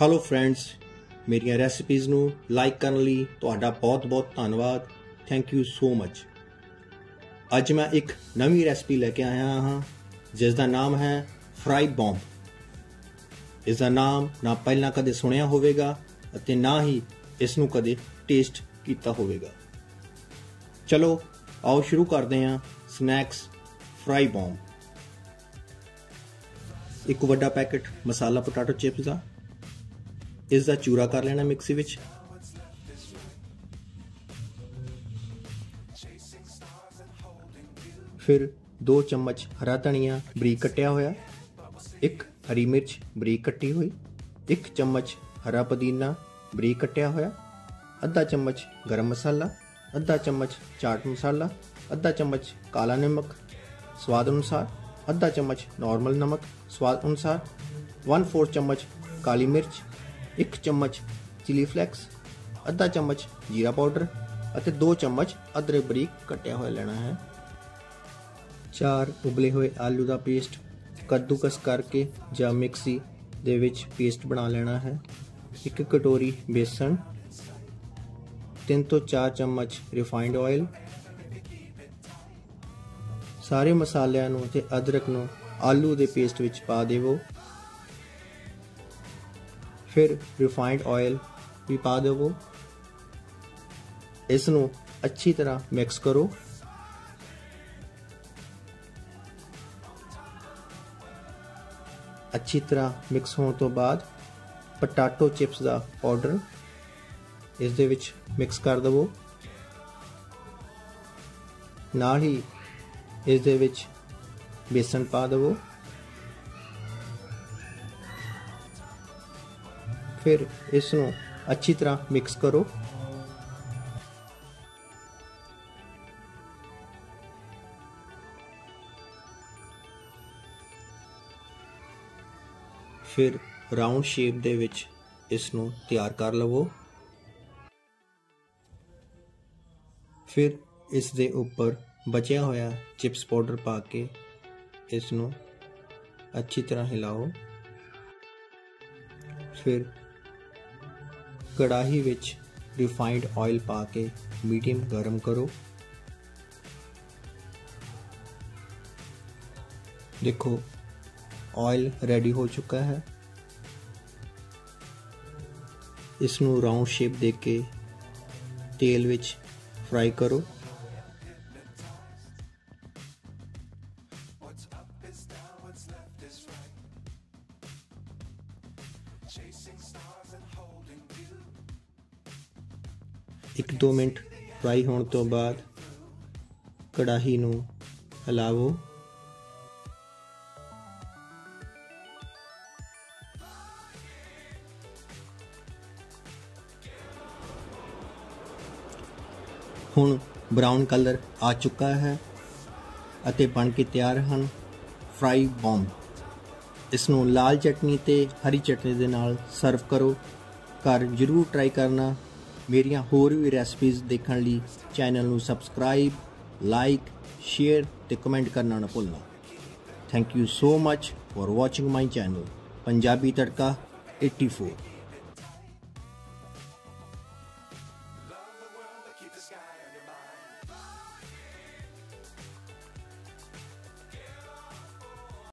Hello friends ਮੇਰੀਆਂ recipes ਨੂੰ like ਕਰਨ ਲਈ ਤੁਹਾਡਾ ਬਹੁਤ-ਬਹੁਤ ਧੰਨਵਾਦ। ਥੈਂਕ ਯੂ ਸੋ ਮਚ ਅੱਜ ਮੈਂ ਇੱਕ ਨਵੀਂ ਰੈਸਿਪੀ ਲੈ ਕੇ ਆਇਆ ਹਾਂ ਜਿਸ ਦਾ ਨਾਮ ਹੈ ਫਰਾਈ ਬੌਂਬ ਇਸ ਦਾ ਨਾਮ ਨਾ ਪਹਿਲਾਂ ਕਦੇ ਸੁਣਿਆ ਹੋਵੇਗਾ ਅਤੇ ਨਾ ਹੀ ਇਸ ਨੂੰ ਕਦੇ ਟੇਸਟ ਕੀਤਾ ਹੋਵੇਗਾ। ਚਲੋ, ਆਓ ਸ਼ੁਰੂ ਕਰਦੇ ਹਾਂ ਸਨੈਕਸ ਫਰਾਈ ਬੌਂਬ ਇੱਕ ਵੱਡਾ ਪੈਕੇਟ ਮਸਾਲਾ ਪੋਟਾਟੋ ਚਿਪਸ ਦਾ। ਇਸ ਦਾ ਚੂਰਾ ਕਰ ਲੈਣਾ ਮਿਕਸੀ ਵਿੱਚ। ਫਿਰ 2 ਚਮਚ ਹਰਾ ਧਨੀਆ ਬਰੀਕ ਕੱਟਿਆ ਹੋਇਆ, ਇੱਕ ਹਰੀ ਮਿਰਚ ਬਰੀਕ ਕੱਟੀ ਹੋਈ, ਇੱਕ ਚਮਚ ਹਰਾ ਪੁਦੀਨਾ ਬਰੀਕ ਕੱਟਿਆ ਹੋਇਆ, ਅੱਧਾ ਚਮਚ ਗਰਮ ਮਸਾਲਾ, ਅੱਧਾ ਚਮਚ ਚਾਟ ਮਸਾਲਾ, ਅੱਧਾ ਚਮਚ ਕਾਲਾ ਨਮਕ ਸਵਾਦ ਅਨੁਸਾਰ, ਅੱਧਾ ਚਮਚ ਨਾਰਮਲ ਨਮਕ ਸਵਾਦ ਅਨੁਸਾਰ 1/4 ਚਮਚ ਕਾਲੀ ਮਿਰਚ 1 ਚਮਚ ਚਿਲੀ ਫਲੈਕਸ ਅੱਧਾ ਚਮਚ ਜੀਰਾ ਪਾਊਡਰ ਅਤੇ 2 ਚਮਚ ਅਦਰਕ ਬਰੀਕ ਕੱਟਿਆ ਹੋਇਆ ਲੈਣਾ ਹੈ। ਚਾਰ ਉਬਲੇ ਹੋਏ ਆਲੂ ਦਾ ਪੇਸਟ ਕੱਦੂਕਸ ਕਰਕੇ ਜਾਂ ਮਿਕਸੀ ਦੇ ਵਿੱਚ ਪੇਸਟ ਬਣਾ ਲੈਣਾ ਹੈ। ਇੱਕ ਕਟੋਰੀ ਬੇਸਣ 3 ਤੋਂ 4 ਚਮਚ ਰਿਫਾਈਨਡ ਆਇਲ ਸਾਰੇ ਮਸਾਲਿਆਂ ਨੂੰ ਤੇ ਅਦਰਕ ਨੂੰ ਆਲੂ ਦੇ ਪੇਸਟ ਵਿੱਚ ਪਾ ਦੇਵੋ। ਫਿਰ ਰਿਫਾਈਨਡ ਆਇਲ ਵੀ ਪਾ ਦੇਵੋ। ਇਸ ਨੂੰ ਅੱਛੀ ਤਰ੍ਹਾਂ ਮਿਕਸ ਕਰੋ। ਅੱਛੀ ਤਰ੍ਹਾਂ ਮਿਕਸ ਹੋਣ ਤੋਂ ਬਾਅਦ ਪਟਾਟੋ ਚਿਪਸ ਦਾ ਪਾਊਡਰ ਇਸ ਦੇ ਵਿੱਚ ਮਿਕਸ ਕਰ ਦਵੋ। ਨਾਲ ਹੀ ਇਸ ਦੇ ਵਿੱਚ ਬੇਸਣ ਪਾ ਦਵੋ। ਫਿਰ ਇਸ ਨੂੰ ਅੱਛੀ ਤਰ੍ਹਾਂ ਮਿਕਸ ਕਰੋ। ਫਿਰ ਰਾਉਂਡ ਸ਼ੇਪ ਦੇ ਵਿੱਚ ਇਸ ਨੂੰ ਤਿਆਰ ਕਰ ਲਵੋ। ਫਿਰ ਇਸ ਦੇ ਉੱਪਰ ਬਚਿਆ ਹੋਇਆ ਚਿਪਸ ਪਾਊਡਰ ਪਾ ਕੇ ਇਸ ਨੂੰ ਅੱਛੀ ਤਰ੍ਹਾਂ ਹਿਲਾਓ। ਫਿਰ ਕੜਾਹੀ ਵਿੱਚ ਰਿਫਾਈਨਡ ਆਇਲ ਪਾ ਕੇ ਮੀਡੀਅਮ ਗਰਮ ਕਰੋ। ਦੇਖੋ ਆਇਲ ਰੈਡੀ ਹੋ ਚੁੱਕਾ ਹੈ। ਇਸ ਨੂੰ ਰਾਉਂਡ ਸ਼ੇਪ ਦੇ ਕੇ ਤੇਲ ਵਿੱਚ ਫਰਾਈ ਕਰੋ। ਇੱਕ 2 ਮਿੰਟ ਫਰਾਈ ਹੋਣ ਤੋਂ ਬਾਅਦ ਕੜਾਹੀ ਨੂੰ ਹਿਲਾਵੋ। ਹੁਣ ਬ੍ਰਾਊਨ ਕਲਰ ਆ ਚੁੱਕਾ ਹੈ ਅਤੇ ਬਣ ਕੇ ਤਿਆਰ ਹਨ ਫਰਾਈ ਬੌਂਬ ਇਸ ਨੂੰ ਲਾਲ ਚਟਨੀ ਤੇ ਹਰੀ ਚਟਨੀ ਦੇ ਨਾਲ ਸਰਵ ਕਰੋ। ਘਰ ਜਰੂਰ ਟਰਾਈ ਕਰਨਾ। ਮੇਰੀਆਂ ਹੋਰ ਵੀ ਰੈਸਪੀਜ਼ ਦੇਖਣ ਲਈ ਚੈਨਲ ਨੂੰ ਸਬਸਕ੍ਰਾਈਬ ਲਾਈਕ ਸ਼ੇਅਰ ਤੇ ਕਮੈਂਟ ਕਰਨਾ ਨਾ ਭੁੱਲਣਾ। Thank you so much for watching my channel Punjabi Tadka 84